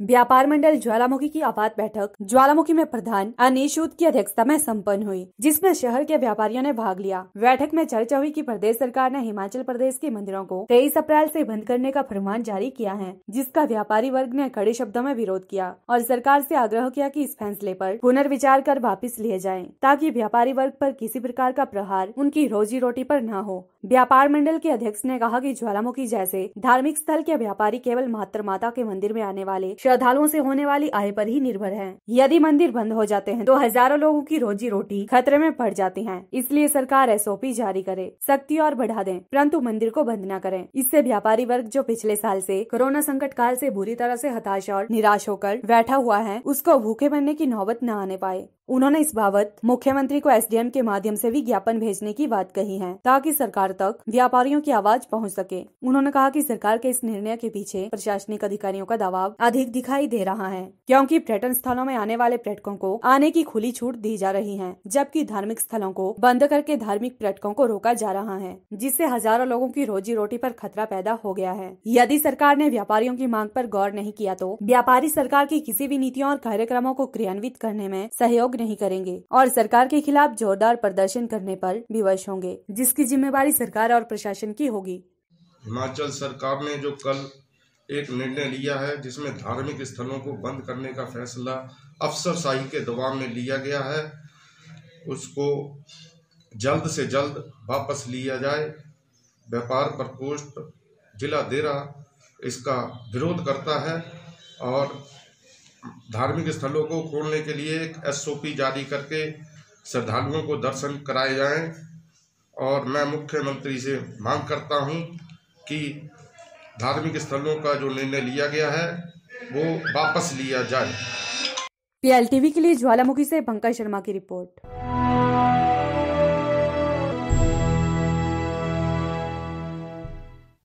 व्यापार मंडल ज्वालामुखी की आपात बैठक, ज्वालामुखी में प्रधान अनिश की अध्यक्षता में संपन्न हुई, जिसमें शहर के व्यापारियों ने भाग लिया। बैठक में चर्चा हुई कि प्रदेश सरकार ने हिमाचल प्रदेश के मंदिरों को तेईस अप्रैल से बंद करने का फरमान जारी किया है, जिसका व्यापारी वर्ग ने कड़े शब्दों में विरोध किया और सरकार से आग्रह किया कि इस फैसले पर पुनर्विचार कर वापिस लिए जाए, ताकि व्यापारी वर्ग पर किसी प्रकार का प्रहार उनकी रोजी रोटी पर न हो। व्यापार मंडल के अध्यक्ष ने कहा कि ज्वालामुखी जैसे धार्मिक स्थल के व्यापारी केवल मात्र माता के मंदिर में आने वाले श्रद्धालुओं से होने वाली आय पर ही निर्भर है। यदि मंदिर बंद हो जाते हैं तो हज़ारों लोगों की रोजी रोटी खतरे में पड़ जाती है। इसलिए सरकार एसओपी जारी करे, सख्ती और बढ़ा दे, परंतु मंदिर को बंद न करें। इससे व्यापारी वर्ग, जो पिछले साल से कोरोना संकट काल से बुरी तरह से हताश और निराश होकर बैठा हुआ है, उसको भूखे बनने की नौबत न आने पाए। उन्होंने इस बाबत मुख्यमंत्री को एसडीएम के माध्यम से भी ज्ञापन भेजने की बात कही है, ताकि सरकार तक व्यापारियों की आवाज़ पहुँच सके। उन्होंने कहा कि सरकार के इस निर्णय के पीछे प्रशासनिक अधिकारियों का दबाव अधिक दिखाई दे रहा है, क्योंकि पर्यटन स्थलों में आने वाले पर्यटकों को आने की खुली छूट दी जा रही है, जबकि धार्मिक स्थलों को बंद करके धार्मिक पर्यटकों को रोका जा रहा है, जिससे हज़ारों लोगों की रोजी रोटी पर खतरा पैदा हो गया है। यदि सरकार ने व्यापारियों की मांग पर गौर नहीं किया तो व्यापारी सरकार की किसी भी नीतियों और कार्यक्रमों को क्रियान्वित करने में सहयोग नहीं करेंगे और सरकार के खिलाफ जोरदार प्रदर्शन करने पर विवश होंगे, जिसकी जिम्मेवारी सरकार और प्रशासन की होगी। हिमाचल सरकार ने जो कल एक निर्णय लिया है, जिसमें धार्मिक स्थलों को बंद करने का फैसला अफसरशाही के दबाव में लिया गया है, उसको जल्द से जल्द वापस लिया जाए। व्यापार प्रकोष्ठ जिला देरा इसका विरोध करता है और धार्मिक स्थलों को खोलने के लिए एक एसओपी जारी करके श्रद्धालुओं को दर्शन कराए जाएँ। और मैं मुख्यमंत्री से मांग करता हूँ कि धार्मिक स्थलों का जो निर्णय लिया गया है, वो वापस लिया जाए। पीएलटीवी के लिए ज्वालामुखी से पंकज शर्मा की रिपोर्ट।